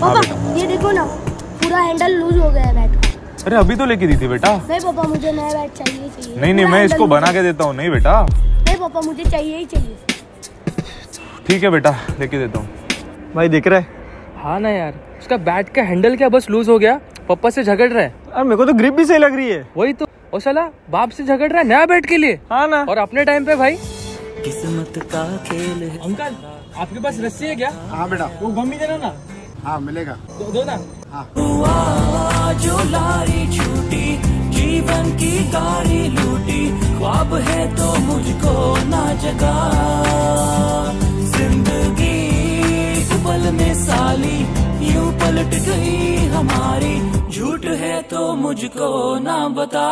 पापा ये देखो ना पूरा हैंडल लूज हो गया है बैट का। अरे अभी तो लेके दी थी बेटा। नहीं पापा मुझे नया बैट चाहिए चाहिए। नहीं नहीं मैं इसको बना के देता हूँ। नहीं बेटा। नहीं पापा मुझे चाहिए ही चाहिए। ठीक है बेटा लेके देता हूँ। भाई दिख रहा है? हाँ ना यार उसका बैट का हैंडल क्या बस लूज हो गया? पापा से झगड़ रहा है। और मेरे को तो ग्रिप भी सही लग रही है। वही तो। और साला बाप से झगड़ रहा है नया बैट के लिए? हाँ ना। और अपने टाइम पे भाई? किस्मत का खेल है। अंकल आपके पास रस्सी है क्या? हाँ बेटा। वो गम ही देना ना। हाँ मिलेगा। दो, दो ना? हुआ जो लारी छूटी जीवन की गाड़ी लूटी। ख्वाब है तो मुझको ना जगा। ज़िंदगी पल में साली यूँ पलट गई हमारी। झूठ है तो मुझको ना बता।